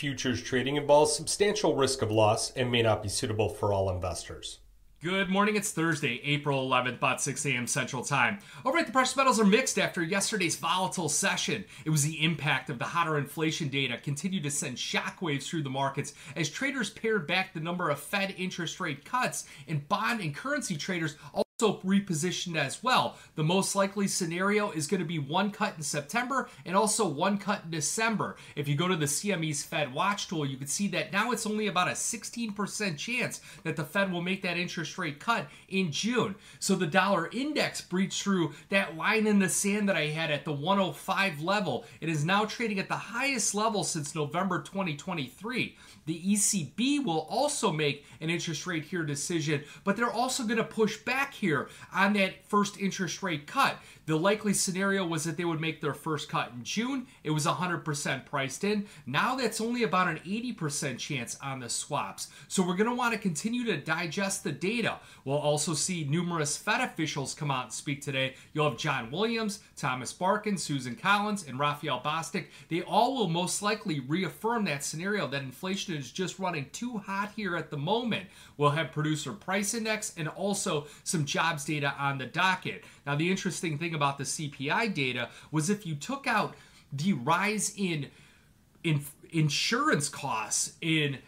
Futures trading involves substantial risk of loss and may not be suitable for all investors. Good morning. It's Thursday, April 11th, about 6 a.m. Central Time. Overnight, the precious metals are mixed after yesterday's volatile session. It was the impact of the hotter inflation data continued to send shockwaves through the markets as traders pared back the number of Fed interest rate cuts, and bond and currency traders repositioned as well. The most likely scenario is going to be one cut in September and also one cut in December. If you go to the CME's Fed Watch tool, you can see that now it's only about a 16% chance that the Fed will make that interest rate cut in June. So the dollar index breached through that line in the sand that I had at the 105 level. It is now trading at the highest level since November 2023. The ECB will also make an interest rate here decision, but they're also going to push back here on that first interest rate cut. The likely scenario was that they would make their first cut in June. It was 100% priced in. Now that's only about an 80% chance on the swaps. So we're going to want to continue to digest the data. We'll also see numerous Fed officials come out and speak today. You'll have John Williams, Thomas Barkin, Susan Collins, and Raphael Bostic. They all will most likely reaffirm that scenario that inflation is just running too hot here at the moment. We'll have producer price index and also some jobs data on the docket. Now, the interesting thing about the CPI data was if you took out the rise in, in insurance costs in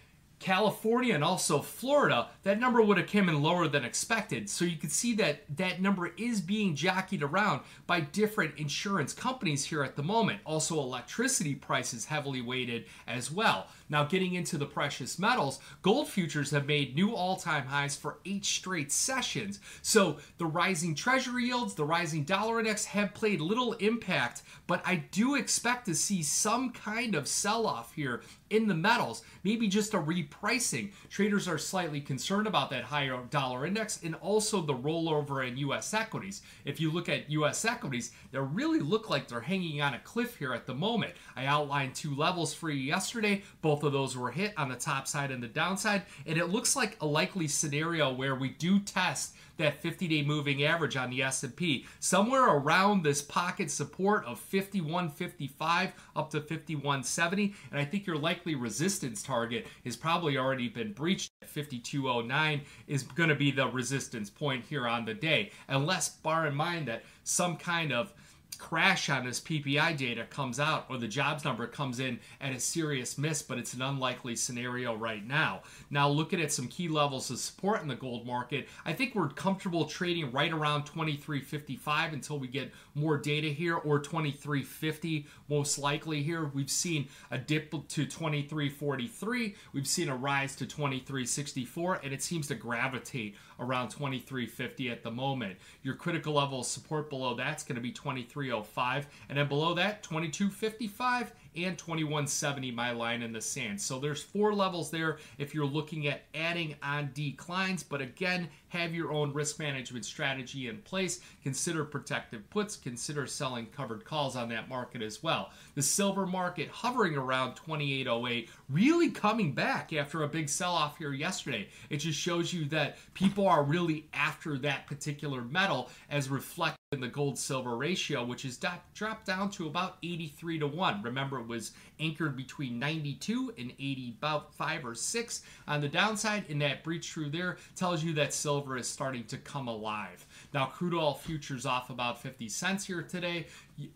California and also Florida, that number would have come in lower than expected. So you can see that that number is being jockeyed around by different insurance companies here at the moment. Also, electricity prices heavily weighted as well. Now, getting into the precious metals, gold futures have made new all time highs for eight straight sessions. So the rising treasury yields, the rising dollar index have played little impact, but I do expect to see some kind of sell off here in the metals, maybe just a repricing. Traders are slightly concerned about that higher dollar index and also the rollover in US equities. If you look at US equities, they really look like they're hanging on a cliff here at the moment. I outlined two levels for you yesterday. Both of those were hit on the top side and the downside, and it looks like a likely scenario where we do test that 50-day moving average on the S&P somewhere around this pocket support of 51.55 up to 51.70 and I think you're likely resistance target has probably already been breached. 5209 is going to be the resistance point here on the day. Unless bar in mind that some kind of crash on this PPI data comes out or the jobs number comes in at a serious miss, but it's an unlikely scenario right now. Now, looking at some key levels of support in the gold market, I think we're comfortable trading right around 23.55 until we get more data here, or 23.50 most likely here. We've seen a dip to 23.43, we've seen a rise to 23.64, and it seems to gravitate around 23.50 at the moment. Your critical level of support below that's going to be 23. 2305. And then below that, 2255 and 2170, my line in the sand. So there's four levels there if you're looking at adding on declines. But again, have your own risk management strategy in place. Consider protective puts, consider selling covered calls on that market as well. The silver market hovering around 2808, really coming back after a big sell off here yesterday. It just shows you that people are really after that particular metal as reflected in the gold silver ratio, which is dropped down to about 83 to 1. Remember, was anchored between 92 and 80, about 5 or 6 on the downside, and that breach through there tells you that silver is starting to come alive. Now, crude oil futures off about 50 cents here today.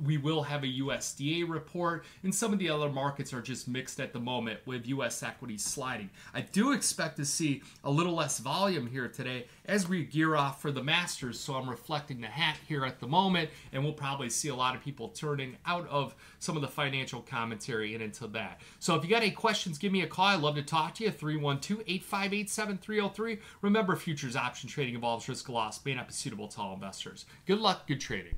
We will have a USDA report, and some of the other markets are just mixed at the moment with US equities sliding. I do expect to see a little less volume here today as we gear off for the Masters, so I'm reflecting the hat here at the moment, and we'll probably see a lot of people turning out of some of the financial commentary and into that. So if you got any questions, give me a call. I'd love to talk to you. 312-858-7303. Remember, futures option trading involves risk of loss, may not be suitable to all investors. Good luck, good trading.